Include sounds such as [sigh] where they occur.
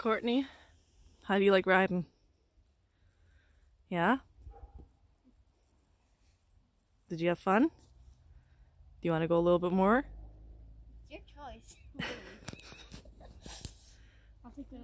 Courtney, how do you like riding? Yeah? Did you have fun? Do you want to go a little bit more? It's your choice. [laughs] I'll take the